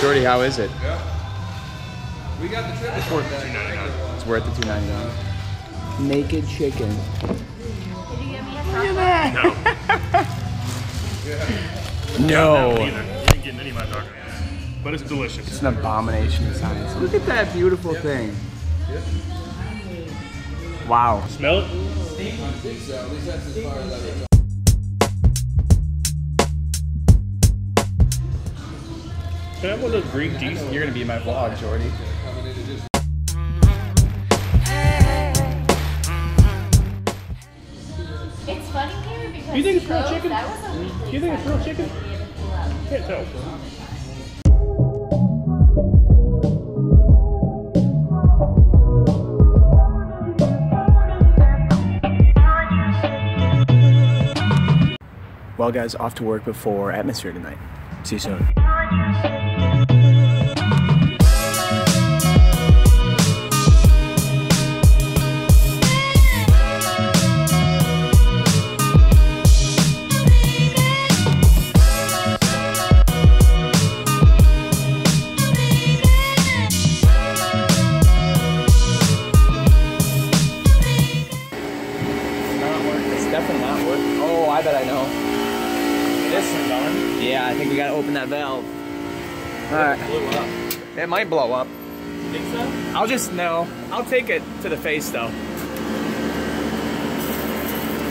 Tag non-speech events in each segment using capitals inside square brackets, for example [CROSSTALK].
Jordy, how is it? We got the trip. It's worth the two ninety nine. It's worth the two ninety nine. Naked chicken. [LAUGHS] No, No. either. You didn't get any of my tacos, but it's delicious. It's an abomination of science. Look at that beautiful thing. Wow. Smell it? Can I have one of those green teas? You're gonna be in my vlog, Jordy. It's funny here because You think it's real chicken? That was a week Do you think it's real chicken? Can't tell. Well, guys, off to work before atmosphere tonight. See you soon. Definitely not working. Oh, I bet I know. This Yeah, I think we gotta open that valve. Alright. Blew up. It might blow up. You Think so? I'll just no. I'll take it to the face though.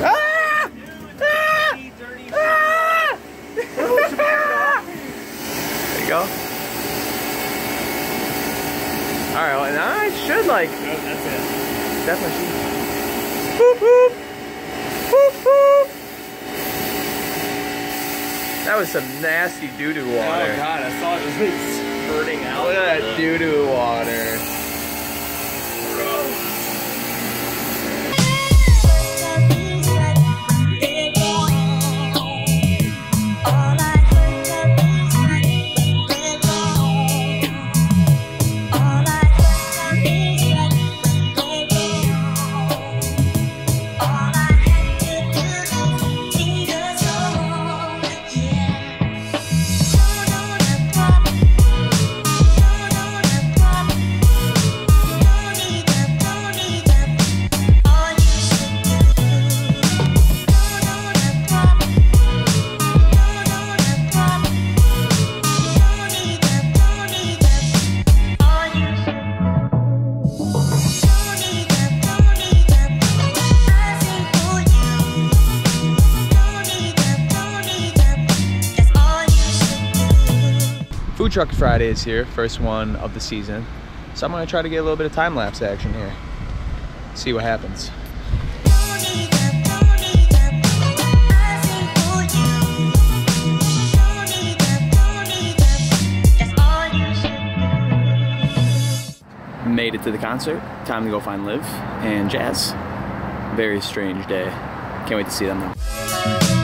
Ah! Ah! Ah! there you go. Alright, well, and I should like No, that's it. definitely should. Boop, boop. Boop, boop. That was some nasty doo-doo water. Oh god, I saw it just spurting out. Look at that doo-doo water. Food Truck Friday is here, first one of the season. So I'm gonna try to get a little bit of time lapse action here. See what happens. Made it to the concert. Time to go find Liv and Jazz. Very strange day. Can't wait to see them though.